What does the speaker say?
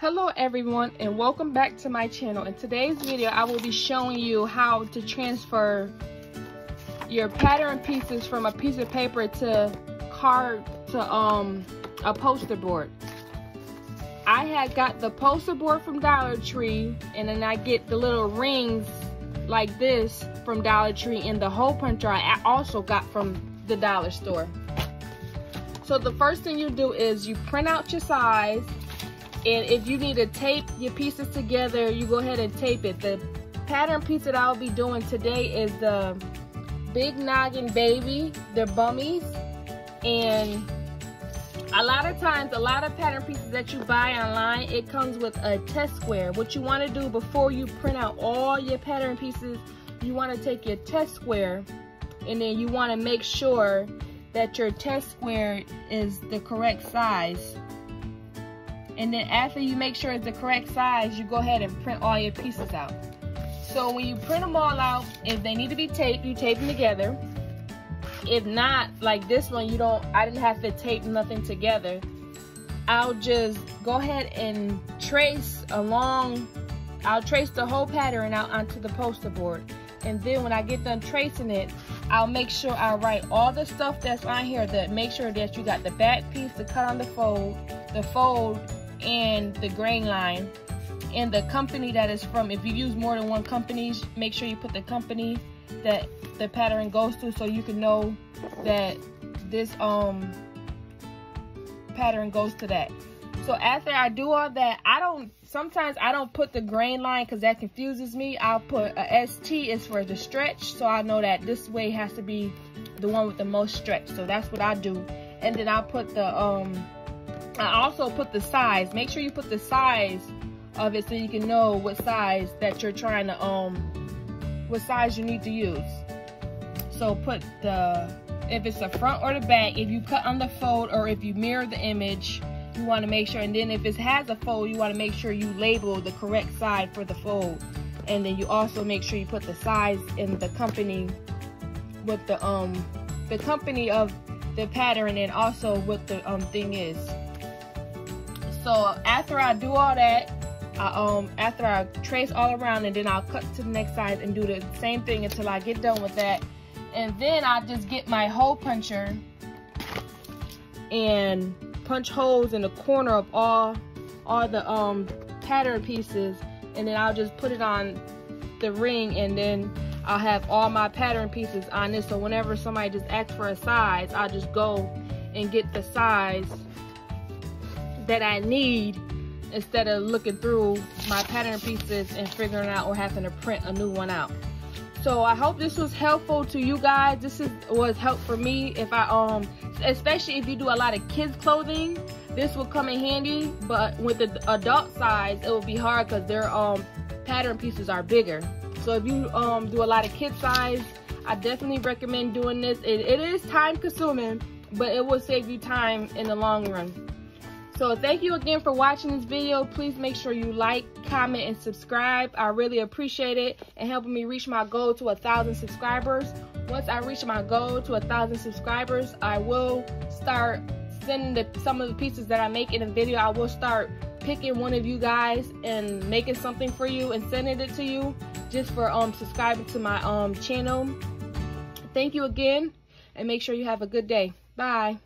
Hello everyone and welcome back to my channel. In today's video I will be showing you how to transfer your pattern pieces from a piece of paper to card to um a poster board. I had got the poster board from Dollar Tree and then I get the little rings like this from Dollar Tree and the hole puncher I also got from the dollar store. So the first thing you do is you print out your size and if you need to tape your pieces together, you go ahead and tape it. The pattern piece that I'll be doing today is the Big Noggin Baby, the bummies. And a lot of times, a lot of pattern pieces that you buy online, it comes with a test square. What you want to do before you print out all your pattern pieces, you want to take your test square and then you want to make sure that your test square is the correct size and then after you make sure it's the correct size, you go ahead and print all your pieces out. So when you print them all out, if they need to be taped, you tape them together. If not, like this one, you don't, I didn't have to tape nothing together. I'll just go ahead and trace along, I'll trace the whole pattern out onto the poster board. And then when I get done tracing it, I'll make sure I write all the stuff that's on here that make sure that you got the back piece to cut on the fold, the fold, and the grain line and the company that is from. If you use more than one company, make sure you put the company that the pattern goes to so you can know that this um pattern goes to that. So after I do all that, I don't, sometimes I don't put the grain line because that confuses me. I'll put a ST is for the stretch. So I know that this way has to be the one with the most stretch. So that's what I do. And then I'll put the um I also put the size. Make sure you put the size of it so you can know what size that you're trying to, um, what size you need to use. So put the, if it's the front or the back, if you cut on the fold or if you mirror the image, you want to make sure, and then if it has a fold, you want to make sure you label the correct side for the fold. And then you also make sure you put the size in the company with the, um, the company of the pattern and also what the um, thing is. So after I do all that, I, um, after I trace all around and then I'll cut to the next size and do the same thing until I get done with that. And then I just get my hole puncher and punch holes in the corner of all all the um pattern pieces and then I'll just put it on the ring and then I'll have all my pattern pieces on this so whenever somebody just asks for a size I'll just go and get the size that I need instead of looking through my pattern pieces and figuring out or having to print a new one out. So I hope this was helpful to you guys. This is was help for me if I um especially if you do a lot of kids clothing, this will come in handy. But with the adult size, it will be hard because their um pattern pieces are bigger. So if you um do a lot of kid size, I definitely recommend doing this. it, it is time consuming, but it will save you time in the long run. So thank you again for watching this video. Please make sure you like, comment, and subscribe. I really appreciate it and helping me reach my goal to a thousand subscribers. Once I reach my goal to a thousand subscribers, I will start sending the, some of the pieces that I make in a video. I will start picking one of you guys and making something for you and sending it to you just for um subscribing to my um channel. Thank you again and make sure you have a good day. Bye.